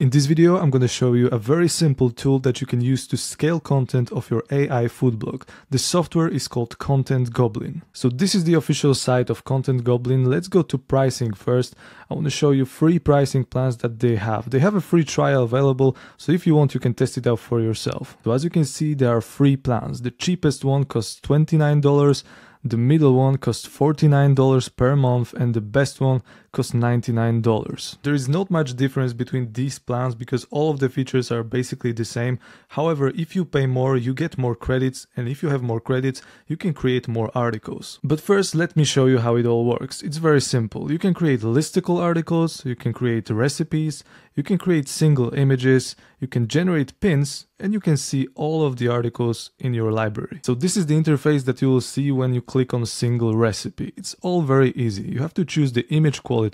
In this video, I'm going to show you a very simple tool that you can use to scale content of your AI food blog. The software is called Content Goblin. So this is the official site of Content Goblin. Let's go to pricing first. I want to show you free pricing plans that they have. They have a free trial available, so if you want, you can test it out for yourself. So as you can see, there are free plans. The cheapest one costs $29, the middle one costs $49 per month and the best one costs $99. There is not much difference between these plans because all of the features are basically the same. However, if you pay more, you get more credits and if you have more credits, you can create more articles. But first, let me show you how it all works. It's very simple. You can create listicle articles, you can create recipes, you can create single images, you can generate pins, and you can see all of the articles in your library. So this is the interface that you will see when you click on single recipe. It's all very easy. You have to choose the image quality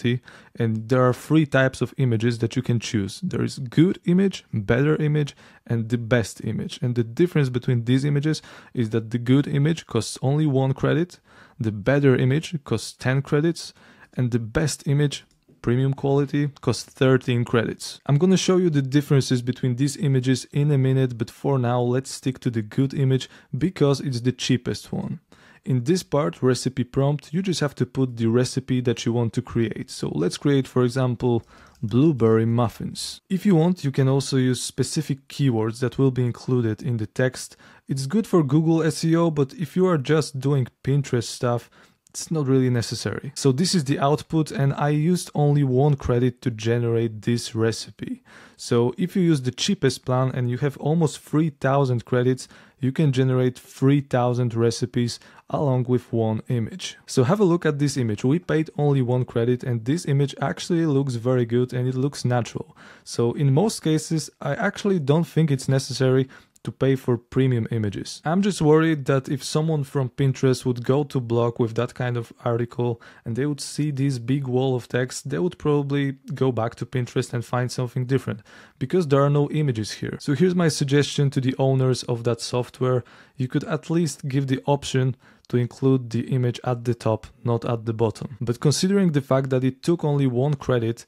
and there are three types of images that you can choose. There is good image, better image, and the best image. And the difference between these images is that the good image costs only one credit, the better image costs 10 credits, and the best image premium quality costs 13 credits. I'm gonna show you the differences between these images in a minute, but for now let's stick to the good image because it's the cheapest one. In this part, recipe prompt, you just have to put the recipe that you want to create. So let's create, for example, blueberry muffins. If you want, you can also use specific keywords that will be included in the text. It's good for Google SEO, but if you are just doing Pinterest stuff, it's not really necessary. So this is the output and I used only one credit to generate this recipe. So if you use the cheapest plan and you have almost 3000 credits, you can generate 3000 recipes along with one image. So have a look at this image. We paid only one credit and this image actually looks very good and it looks natural. So in most cases, I actually don't think it's necessary to pay for premium images. I'm just worried that if someone from Pinterest would go to blog with that kind of article and they would see this big wall of text, they would probably go back to Pinterest and find something different because there are no images here. So here's my suggestion to the owners of that software. You could at least give the option to include the image at the top, not at the bottom. But considering the fact that it took only one credit,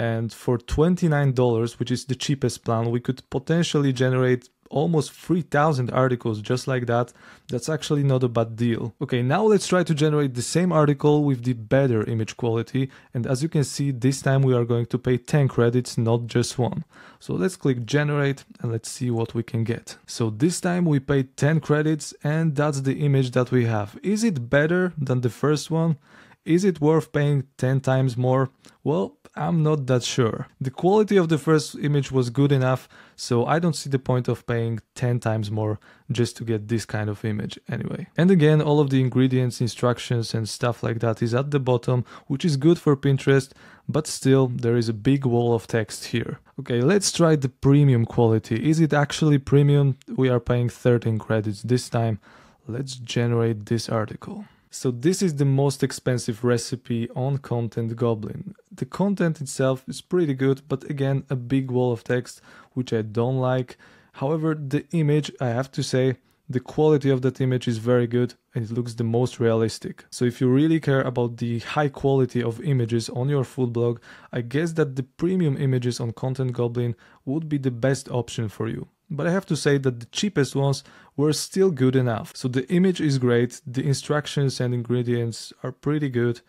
and for $29, which is the cheapest plan, we could potentially generate almost 3000 articles just like that, that's actually not a bad deal. Okay, now let's try to generate the same article with the better image quality. And as you can see, this time we are going to pay 10 credits, not just one. So let's click generate and let's see what we can get. So this time we paid 10 credits and that's the image that we have. Is it better than the first one? Is it worth paying 10 times more? Well, I'm not that sure. The quality of the first image was good enough, so I don't see the point of paying 10 times more just to get this kind of image anyway. And again, all of the ingredients, instructions and stuff like that is at the bottom, which is good for Pinterest, but still there is a big wall of text here. Okay, let's try the premium quality. Is it actually premium? We are paying 13 credits this time. Let's generate this article. So this is the most expensive recipe on Content Goblin. The content itself is pretty good, but again, a big wall of text, which I don't like. However, the image, I have to say, the quality of that image is very good and it looks the most realistic. So if you really care about the high quality of images on your food blog, I guess that the premium images on Content Goblin would be the best option for you but I have to say that the cheapest ones were still good enough. So the image is great, the instructions and ingredients are pretty good,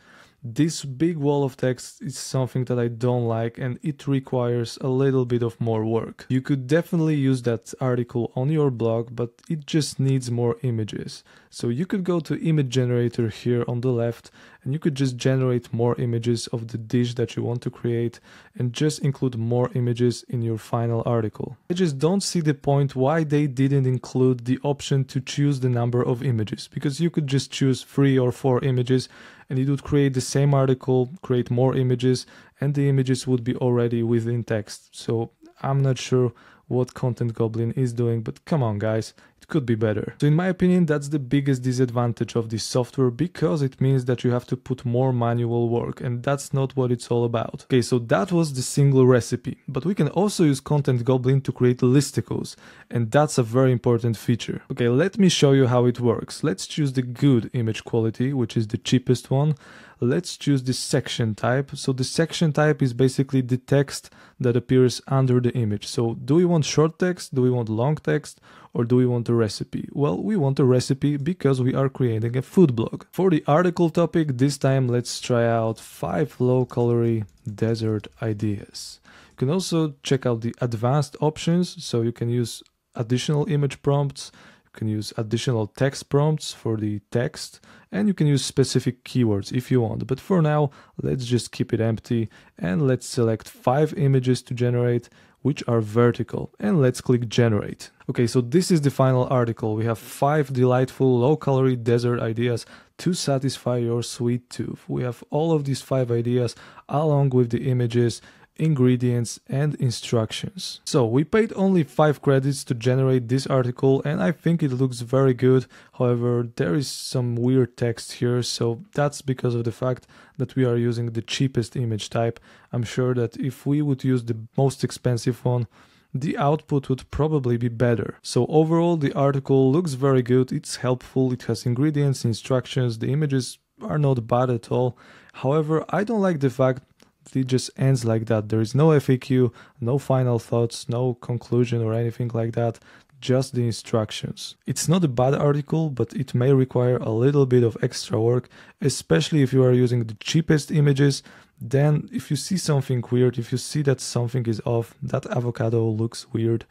this big wall of text is something that I don't like and it requires a little bit of more work. You could definitely use that article on your blog, but it just needs more images. So you could go to image generator here on the left and you could just generate more images of the dish that you want to create and just include more images in your final article. I just don't see the point why they didn't include the option to choose the number of images because you could just choose three or four images and it would create the same article, create more images, and the images would be already within text. So I'm not sure what Content Goblin is doing, but come on guys, it could be better. So in my opinion, that's the biggest disadvantage of this software because it means that you have to put more manual work and that's not what it's all about. Okay, so that was the single recipe, but we can also use Content Goblin to create listicles and that's a very important feature. Okay, let me show you how it works. Let's choose the good image quality, which is the cheapest one. Let's choose the section type. So the section type is basically the text that appears under the image. So do we want short text? Do we want long text? Or do we want a recipe? Well, we want a recipe because we are creating a food blog. For the article topic, this time let's try out 5 low calorie dessert ideas. You can also check out the advanced options so you can use additional image prompts you can use additional text prompts for the text and you can use specific keywords if you want. But for now, let's just keep it empty and let's select five images to generate which are vertical and let's click generate. Okay, so this is the final article. We have five delightful low calorie dessert ideas to satisfy your sweet tooth. We have all of these five ideas along with the images ingredients and instructions. So we paid only 5 credits to generate this article and I think it looks very good. However, there is some weird text here, so that's because of the fact that we are using the cheapest image type. I'm sure that if we would use the most expensive one, the output would probably be better. So overall the article looks very good, it's helpful, it has ingredients, instructions, the images are not bad at all. However, I don't like the fact it just ends like that. There is no FAQ, no final thoughts, no conclusion or anything like that, just the instructions. It's not a bad article, but it may require a little bit of extra work, especially if you are using the cheapest images. Then, if you see something weird, if you see that something is off, that avocado looks weird,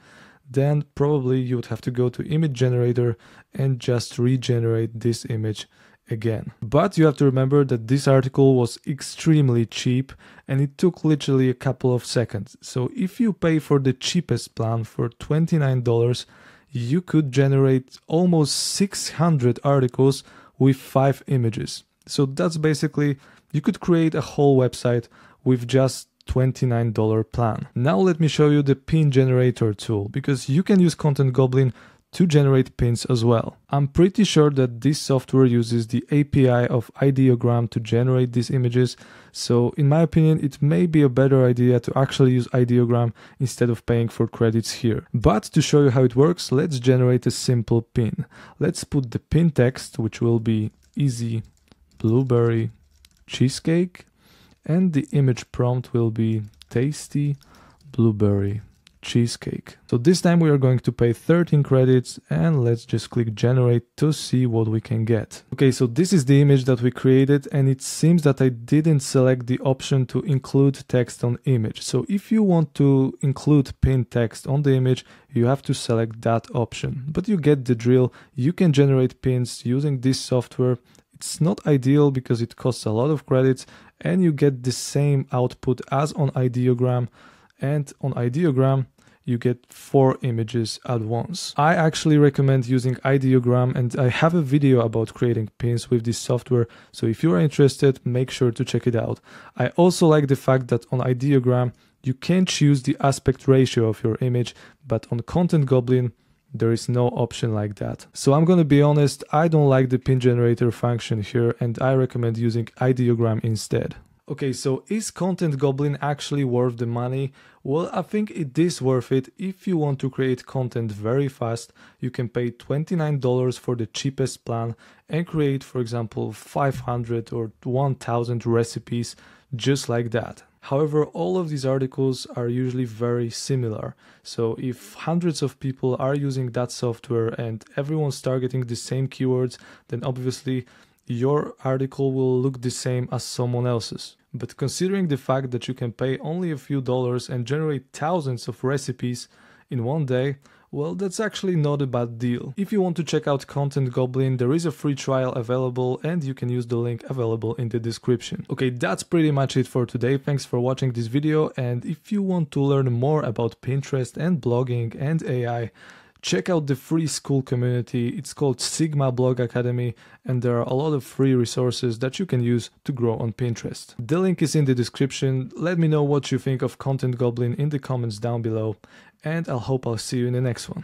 then probably you would have to go to image generator and just regenerate this image again. But you have to remember that this article was extremely cheap and it took literally a couple of seconds. So if you pay for the cheapest plan for $29, you could generate almost 600 articles with 5 images. So that's basically you could create a whole website with just $29 plan. Now let me show you the pin generator tool because you can use Content Goblin to generate pins as well. I'm pretty sure that this software uses the API of Ideogram to generate these images, so in my opinion it may be a better idea to actually use Ideogram instead of paying for credits here. But to show you how it works, let's generate a simple pin. Let's put the pin text, which will be easy blueberry cheesecake, and the image prompt will be tasty blueberry cheesecake. So this time we are going to pay 13 credits and let's just click generate to see what we can get. Okay, so this is the image that we created and it seems that I didn't select the option to include text on image. So if you want to include pinned text on the image, you have to select that option. But you get the drill. You can generate pins using this software it's not ideal because it costs a lot of credits and you get the same output as on Ideogram and on Ideogram you get four images at once. I actually recommend using Ideogram and I have a video about creating pins with this software, so if you are interested, make sure to check it out. I also like the fact that on Ideogram you can choose the aspect ratio of your image, but on Content Goblin there is no option like that. So I'm gonna be honest, I don't like the pin generator function here and I recommend using Ideogram instead. Okay, so is Content Goblin actually worth the money? Well, I think it is worth it. If you want to create content very fast, you can pay $29 for the cheapest plan and create, for example, 500 or 1000 recipes just like that. However, all of these articles are usually very similar. So if hundreds of people are using that software and everyone's targeting the same keywords, then obviously your article will look the same as someone else's. But considering the fact that you can pay only a few dollars and generate thousands of recipes in one day, well, that's actually not a bad deal. If you want to check out Content Goblin, there is a free trial available and you can use the link available in the description. Okay, that's pretty much it for today. Thanks for watching this video and if you want to learn more about Pinterest and blogging and AI, check out the free Skool community. It's called Sigma Blog Academy, and there are a lot of free resources that you can use to grow on Pinterest. The link is in the description. Let me know what you think of Content Goblin in the comments down below, and I'll hope I'll see you in the next one.